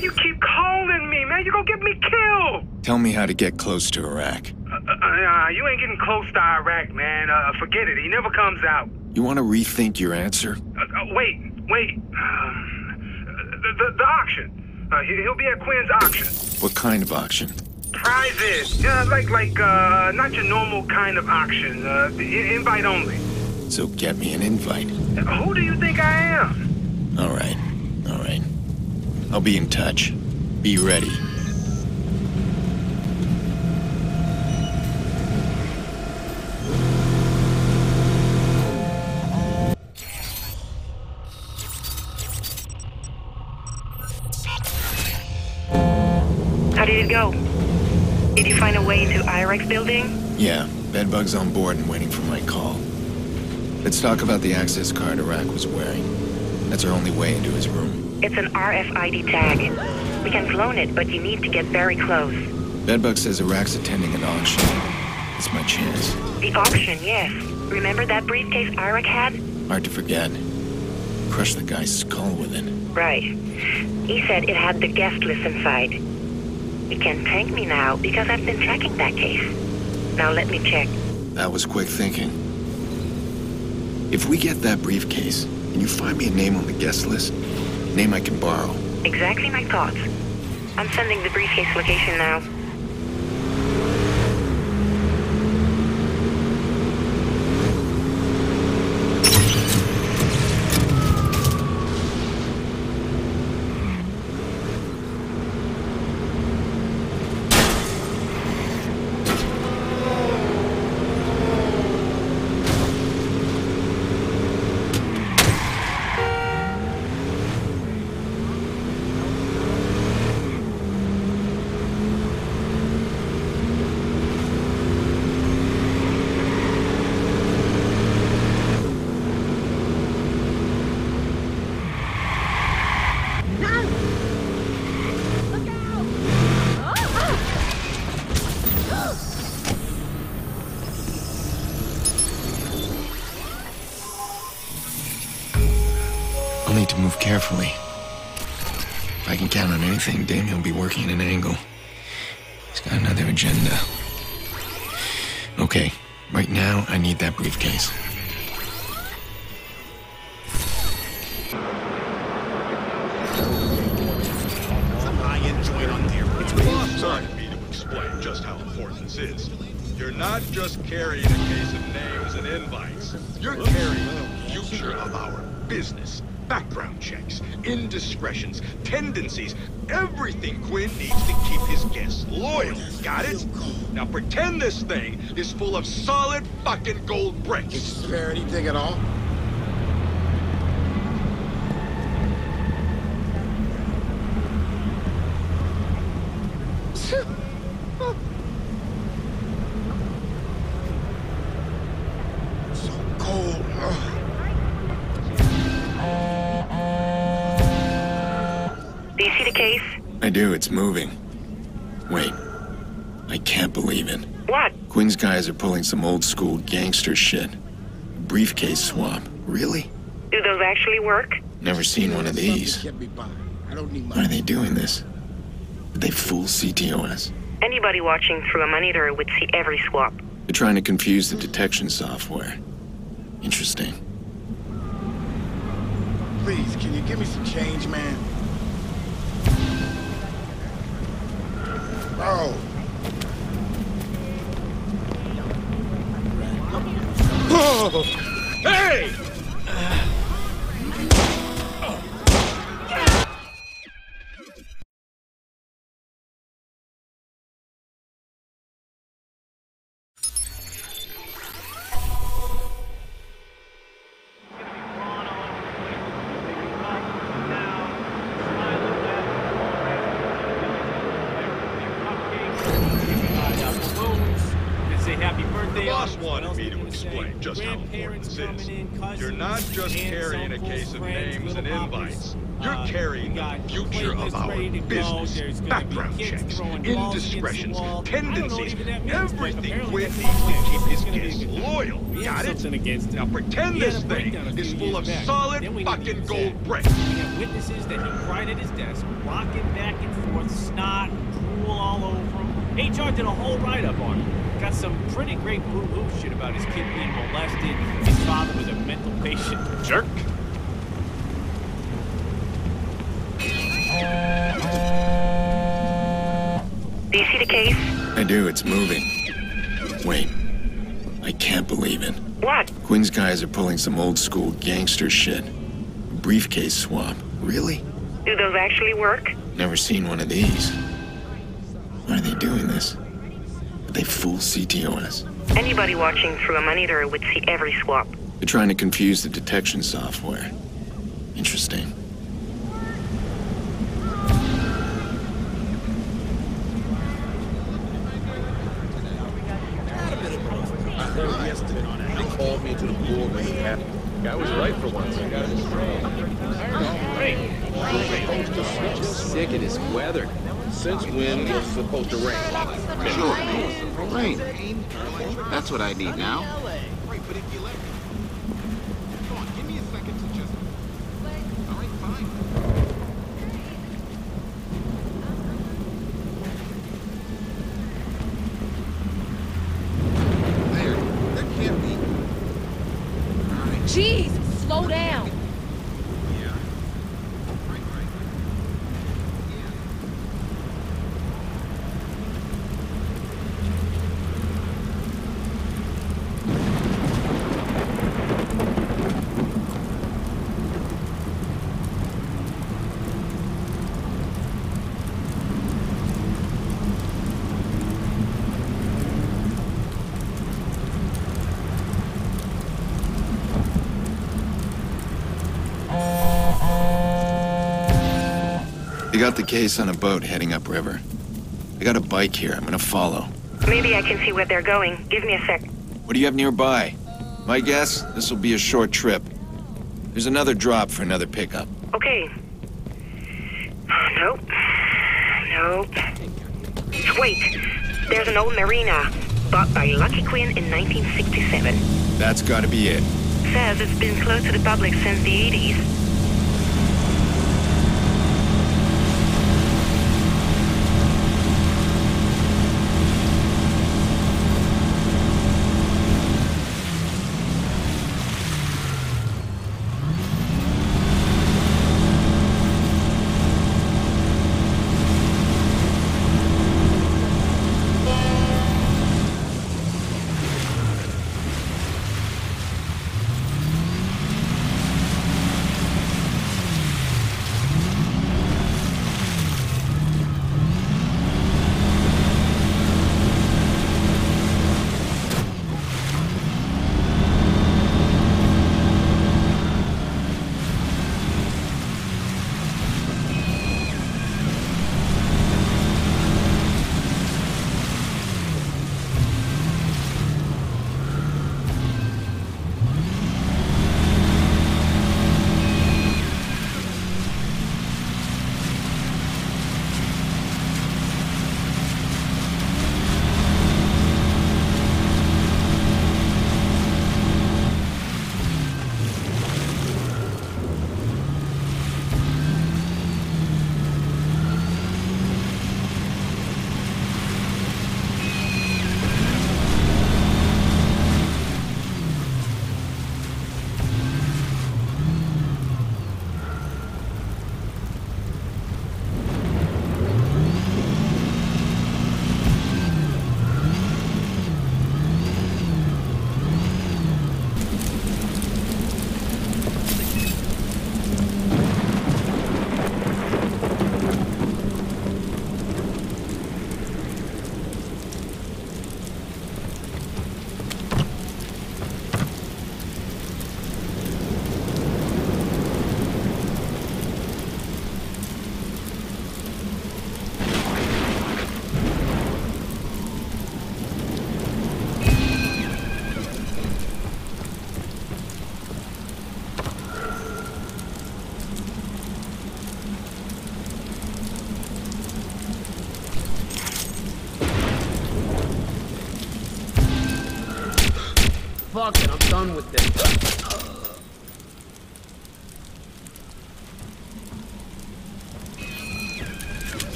You keep calling me, man? You gonna get me killed. Tell me how to get close to Iraq. Uh, uh, uh, you ain't getting close to Iraq, man. Uh, forget it. He never comes out. You want to rethink your answer? Uh, uh, wait, wait. The, the, the auction. Uh, he- he'll be at Quinn's auction. What kind of auction? Prizes. Yeah, like, like, uh, not your normal kind of auction. Uh, invite only. So get me an invite. Who do you think I am? All right, all right. I'll be in touch. Be ready. How did it go? Did you find a way into Iraq's building? Yeah, bedbug's on board and waiting for my call. Let's talk about the access card Iraq was wearing. That's our only way into his room. It's an RFID tag. We can clone it, but you need to get very close. Bedbug says Iraq's attending an auction. It's my chance. The auction, yes. Remember that briefcase Iraq had? Hard to forget. Crush the guy's skull with it. Right. He said it had the guest list inside. You can thank me now because I've been tracking that case. Now let me check. That was quick thinking. If we get that briefcase, and you find me a name on the guest list? Name I can borrow. Exactly my thoughts. I'm sending the briefcase location now. I'll need to move carefully. If I can count on anything, Damien will be working at an angle. He's got another agenda. Okay, right now I need that briefcase. high-end joint on there. It's Boss wanted me to explain just how important this is. You're not just carrying a case of names and invites. You're carrying the future of our business. Background checks, indiscretions, tendencies, everything Quinn needs to keep his guests loyal. Got it? Now pretend this thing is full of solid fucking gold bricks. spare anything at all? Case? I do, it's moving. Wait. I can't believe it. What? Quinn's guys are pulling some old school gangster shit. Briefcase swap. Really? Do those actually work? Never seen one of these. Get me by. I don't need Why are they doing this? Did they fool CTOS? Anybody watching through a monitor would see every swap. They're trying to confuse the detection software. Interesting. Please, can you give me some change, man? Bro. Hey! You're not just carrying a case of names and invites. You're Uh, carrying we the future of our ready to go. business. There's gonna be Background checks, indiscretions, wall. I don't know what tendencies, even that means, but everything with that to keep his it's gonna be a kids good time. loyal. Got it? against Now pretend this a breakdown a thing is full of solid fucking gold bricks. We have witnesses that he cried at his desk, rocking back and forth, snot, drool all over him. HR did a whole write-up on him. Got some pretty great boo-hoo shit about his kid being molested. His father was a mental patient. Jerk. Do you see the case? I do, it's moving. Wait. I can't believe it. What? Quinn's guys are pulling some old school gangster shit. Briefcase swap. Really? Do those actually work? Never seen one of these. Why are they doing this? Did they fool CTOS? Anybody watching through a monitor would see every swap. They're trying to confuse the detection software. Interesting. They called me into the pool when it happened. Guy was right for once. I got it straight. Sick of this weather. Since when was supposed to rain? Sure. Rain. That's what I need now. There. That can't be. Jeez, slow down. They got the case on a boat heading upriver. I got a bike here. I'm gonna follow. Maybe I can see where they're going. Give me a sec. What do you have nearby? My guess, this will be a short trip. There's another drop for another pickup. Okay. Nope. Nope. Wait. There's an old marina bought by Lucky Quinn in 1967. That's gotta be it. Says it's been closed to the public since the 80s.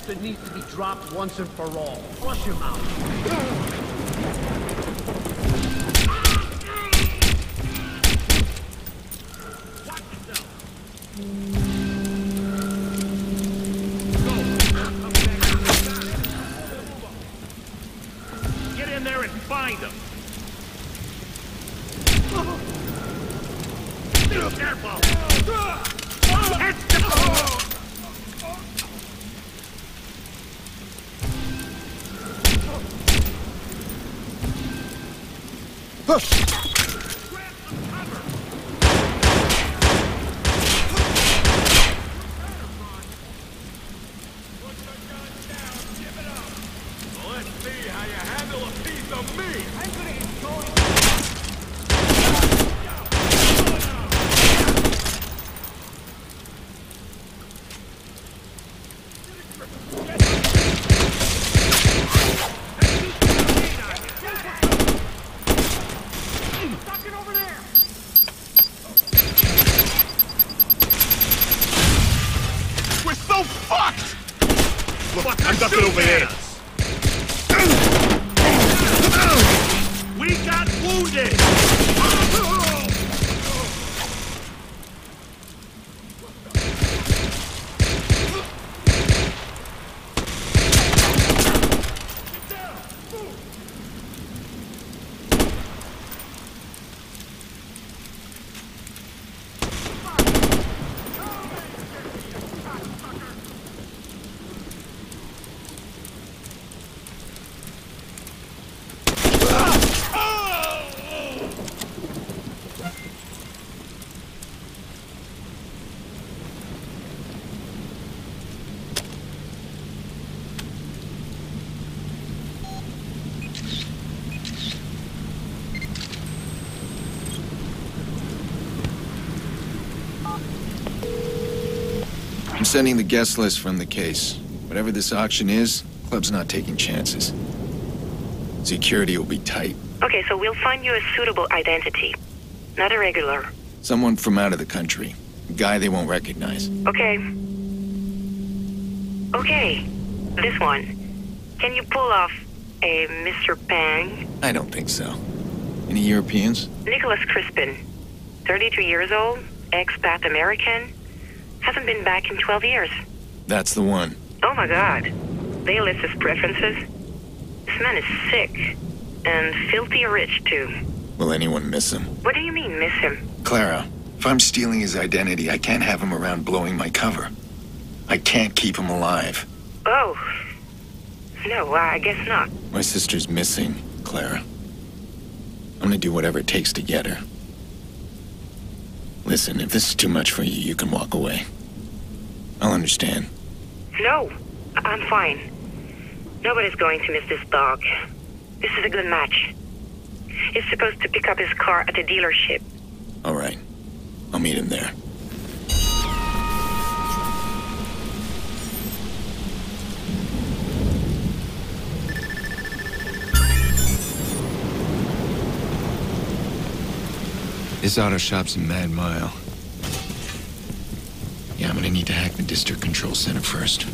Bastard needs to be dropped once and for all. Flush him out. Get in there and find him. Careful. Let's see how you handle a piece of me. We're so fucked! Look, I'm ducking over there. We got I'm sending the guest list from the case. Whatever this auction is, club's not taking chances. Security will be tight. Okay, so we'll find you a suitable identity. Not a regular. Someone from out of the country. A guy they won't recognize. Okay. Okay. This one. Can you pull off a Mr. Pang? I don't think so. Any Europeans? Nicholas Crispin. 32 years old, expat American. Hasn't been back in 12 years. That's the one. Oh my god. They list his preferences. This man is sick. And filthy rich, too. Will anyone miss him? What do you mean, miss him? Clara, if I'm stealing his identity, I can't have him around blowing my cover. I can't keep him alive. Oh. No, uh, I guess not. My sister's missing, Clara. I'm gonna do whatever it takes to get her. Listen, if this is too much for you, you can walk away. I'll understand. No, I'm fine. Nobody's going to miss this dog. This is a good match. He's supposed to pick up his car at the dealership. All right. I'll meet him there. This auto shop's in Mad Mile. Yeah, I'm gonna need to hack the district control center first.